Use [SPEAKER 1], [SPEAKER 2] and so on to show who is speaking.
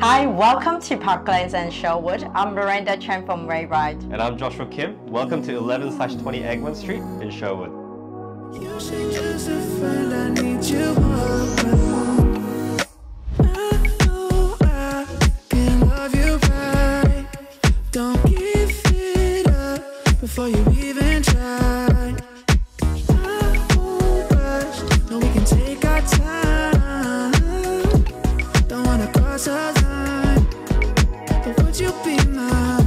[SPEAKER 1] Hi, welcome to Parklands and Sherwood. I'm Miranda Chen from Ray White.
[SPEAKER 2] And I'm Joshua Kim. Welcome to 11 20 Egmont Street in Sherwood. before you even try you be mine?